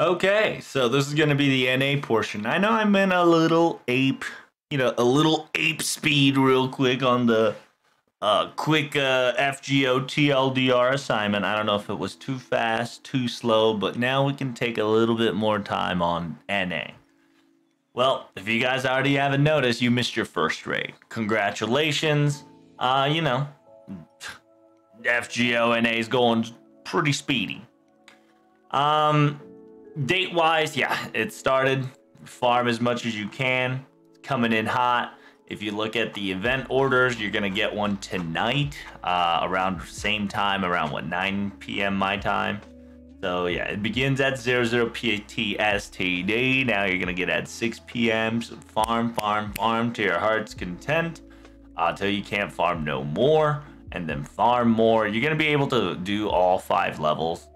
Okay, so this is going to be the NA portion. I know I'm in a little ape, you know, a little ape speed real quick on the uh, quick uh, FGO TLDR assignment. I don't know if it was too fast, too slow, but now we can take a little bit more time on NA. Well, if you guys already haven't noticed, you missed your first raid. Congratulations. Uh, you know, FGO NA is going pretty speedy. Um, date wise, yeah, it started. Farm as much as you can. Coming in hot. If you look at the event orders, you're gonna get one tonight, uh, around same time, around what 9 p.m. my time. So yeah, it begins at 00 PTSTD. Now you're gonna get at 6 p.m. So farm, farm, farm to your heart's content until uh, you can't farm no more, and then farm more. You're gonna be able to do all five levels.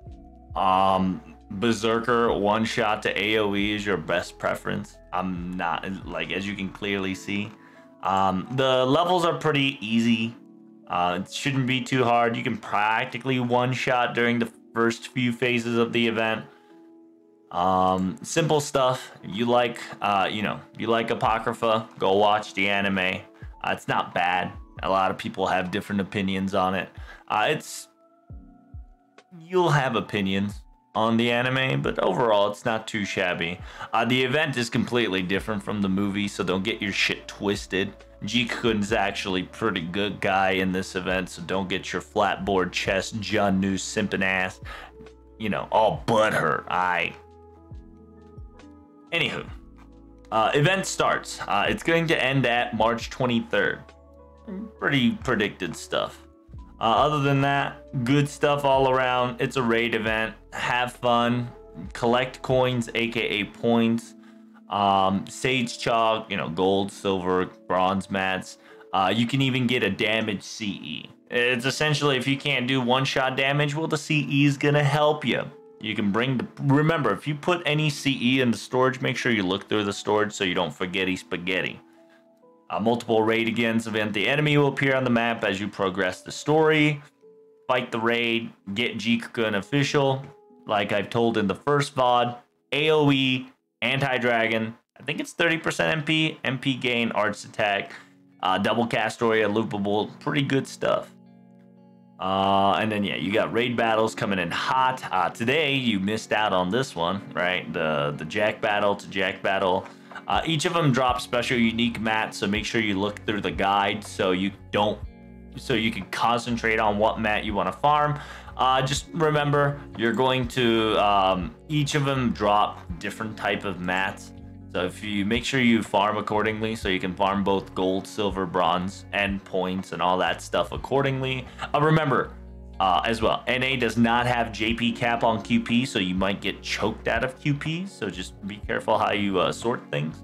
Um, Berserker one shot to AoE is your best preference. I'm not like as you can clearly see. Um, the levels are pretty easy. Uh, it shouldn't be too hard. You can practically one shot during the first few phases of the event. Um, simple stuff. You like, uh, you know, you like Apocrypha, go watch the anime. Uh, it's not bad. A lot of people have different opinions on it. Uh, it's, you'll have opinions on the anime, but overall it's not too shabby. Uh, the event is completely different from the movie, so don't get your shit twisted. G-Kun's actually pretty good guy in this event, so don't get your flatboard chest, John New simping ass, you know, all but her. I. Anywho, uh, event starts. Uh, it's going to end at March 23rd. Pretty predicted stuff. Uh, other than that, good stuff all around. It's a raid event. Have fun. Collect coins, aka points. Um, sage chalk, you know, gold, silver, bronze mats. Uh, you can even get a damage CE. It's essentially if you can't do one shot damage, well, the CE is gonna help you. You can bring the. Remember, if you put any CE in the storage, make sure you look through the storage so you don't forgetty spaghetti. Uh, multiple raid against event. The enemy will appear on the map as you progress the story. Fight the raid, get Jikukun official, like I've told in the first VOD. AoE, anti-dragon. I think it's 30% NP, NP gain, arts attack, uh, double Castoria, loopable, pretty good stuff. Uh, and then yeah, you got raid battles coming in hot. Uh, today you missed out on this one, right? The the Jack battle to Jack battle. Uh, each of them drop special unique mats, so make sure you look through the guide so you don't, so you can concentrate on what mat you want to farm. Uh, just remember, you're going to, um, each of them drop different type of mats. So if you make sure you farm accordingly, so you can farm both gold, silver, bronze, and points and all that stuff accordingly. Uh, remember, uh, as well. NA does not have JP cap on QP, so you might get choked out of QP. So just be careful how you uh, sort things.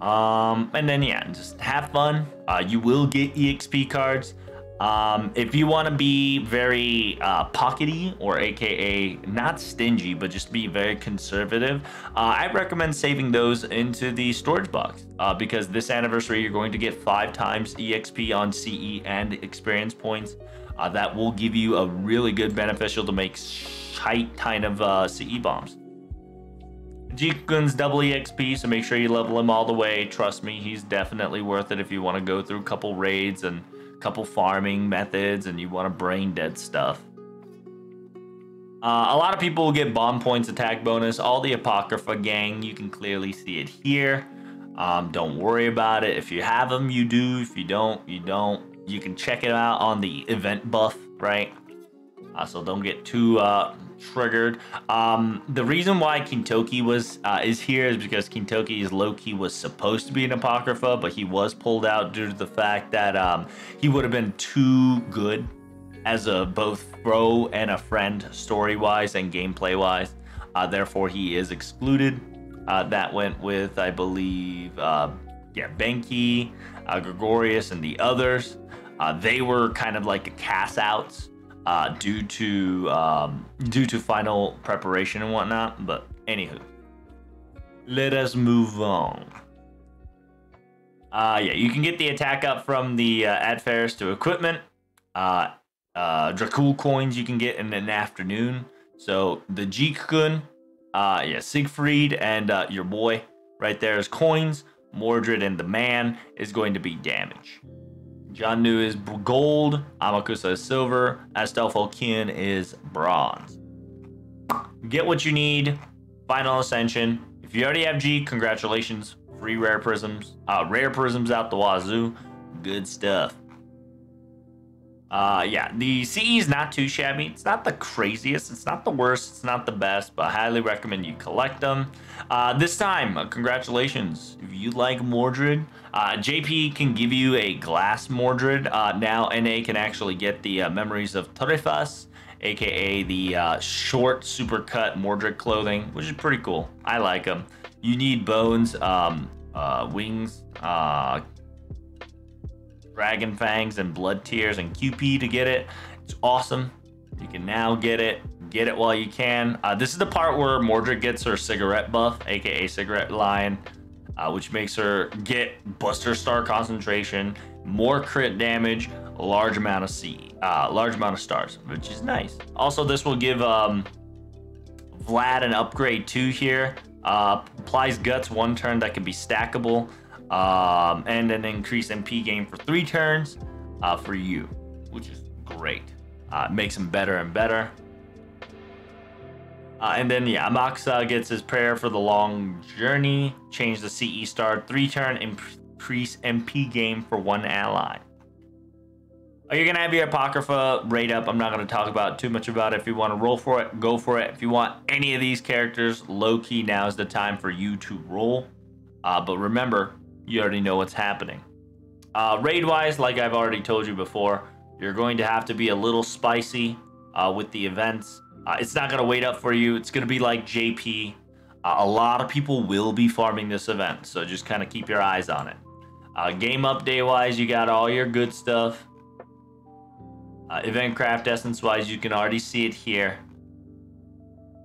Um, and then yeah, just have fun. Uh, you will get EXP cards. Um, if you want to be very uh, pockety or aka not stingy, but just be very conservative, uh, I recommend saving those into the storage box uh, because this anniversary you're going to get five times EXP on CE and experience points uh, that will give you a really good beneficial to make shite kind of uh, CE bombs. Jikun's double EXP, so make sure you level him all the way. Trust me, he's definitely worth it if you want to go through a couple raids and a couple farming methods and you want to brain dead stuff. Uh, a lot of people will get bomb points attack bonus. All the Apocrypha gang, you can clearly see it here. Um, don't worry about it. If you have them, you do. If you don't, you don't you can check it out on the event buff, right? Uh, so don't get too uh, triggered. Um, the reason why Kintoki was uh, is here is because Kintoki low-key was supposed to be an Apocrypha, but he was pulled out due to the fact that um, he would have been too good as a both bro and a friend story-wise and gameplay-wise. Uh, therefore, he is excluded. Uh, that went with, I believe, uh, yeah, Benkei, uh, Gregorius, and the others. Uh, they were kind of like the cast outs uh, due to um, due to final preparation and whatnot. But anywho, let us move on. Uh, yeah, you can get the attack up from the uh, Ad Ferris to equipment. Uh, uh, Dracul coins you can get in an afternoon. So the Jikun Uh, yeah, Siegfried and uh, your boy right there is coins. Mordred and the man is going to be damage. Jiannu is gold. Amakusa is silver. Astolfo-Keen is bronze. Get what you need. Final Ascension. If you already have G, congratulations. Free rare prisms. Uh, rare prisms out the wazoo. Good stuff. Uh, yeah, the CE is not too shabby. It's not the craziest. It's not the worst. It's not the best, but I highly recommend you collect them. Uh, this time, uh, congratulations. If you like Mordred, uh, JP can give you a glass Mordred. Uh, now NA can actually get the uh, memories of Trifas, aka the uh, short supercut Mordred clothing, which is pretty cool. I like them. You need bones, um, uh, wings, uh, Dragon Fangs and Blood Tears and QP to get it. It's awesome. You can now get it. Get it while you can. This is the part where Mordred gets her cigarette buff, aka Cigarette Lion, uh, which makes her get Buster Star concentration, more crit damage, a large amount of C, uh, large amount of stars, which is nice. Also, this will give um, Vlad an upgrade too here. Uh, applies guts one turn that can be stackable um, and an increase NP gain for three turns uh, for you, which is great. Uh, makes him better and better. Uh, and then, yeah, Amakusa gets his prayer for the long journey. Change the CE star, three turn, increase NP game for one ally. Oh, you're gonna have your Apocrypha rate up. I'm not gonna talk about too much about it. If you want to roll for it, go for it. If you want any of these characters, low key, now is the time for you to roll. Uh, but remember, you already know what's happening. Uh, raid wise, like I've already told you before, you're going to have to be a little spicy uh, with the events. Uh, it's not going to wait up for you. It's going to be like JP. Uh, a lot of people will be farming this event, so just kind of keep your eyes on it. Uh, game update wise, you got all your good stuff. Uh, event craft essence wise, you can already see it here.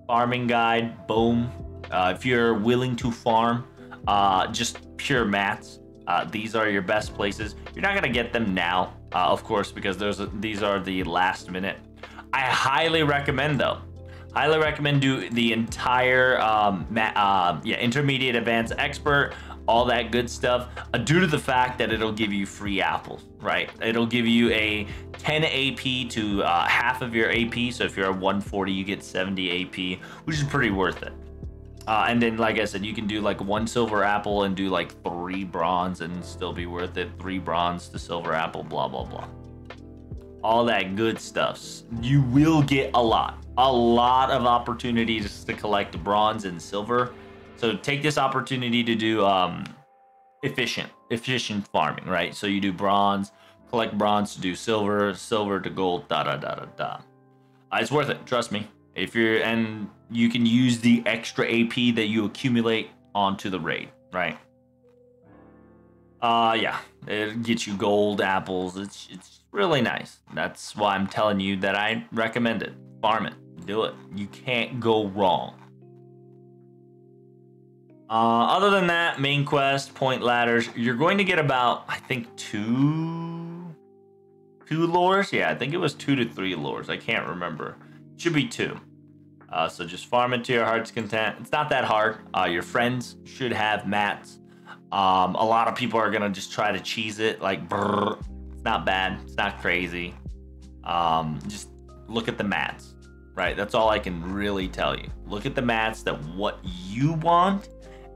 Farming guide, boom. if you're willing to farm, uh, just pure mats. Uh, these are your best places. You're not gonna get them now, uh, of course, because those these are the last minute. I highly recommend though. Highly recommend do the entire um, uh, yeah intermediate, advanced, expert, all that good stuff. Uh, due to the fact that it'll give you free apples, right? It'll give you a 10 AP to uh, half of your AP. So if you're at 140, you get 70 AP, which is pretty worth it. Uh, and then, like I said, you can do like one silver apple and do like three bronze and still be worth it. Three bronze to silver apple, blah, blah, blah. All that good stuff. You will get a lot, a lot of opportunities to collect bronze and silver. So take this opportunity to do um, efficient, efficient farming, right? So you do bronze, collect bronze to do silver, silver to gold, da da da da da. Uh, it's worth it, trust me. If you're and you can use the extra AP that you accumulate onto the raid, right? Uh yeah, it gets you gold apples. It's it's really nice. That's why I'm telling you that I recommend it. Farm it. Do it. You can't go wrong. Uh, other than that, main quest, point ladders, you're going to get about, I think, two, two lures. Yeah, I think it was two to three lures. I can't remember. Should be two. Uh, so just farm it to your heart's content. It's not that hard. Uh, your friends should have mats. Um, a lot of people are gonna just try to cheese it. Like, brrr. Not bad. It's not crazy. Um, just look at the mats, right? That's all I can really tell you. Look at the mats that what you want,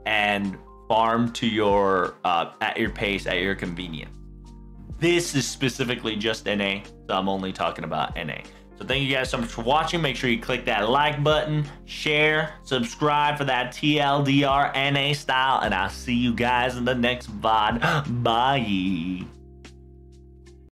and farm to your uh, at your pace, at your convenience. This is specifically just NA, so I'm only talking about NA. So thank you guys so much for watching. Make sure you click that like button, share, subscribe for that TLDR NA style, and I'll see you guys in the next VOD. Bye.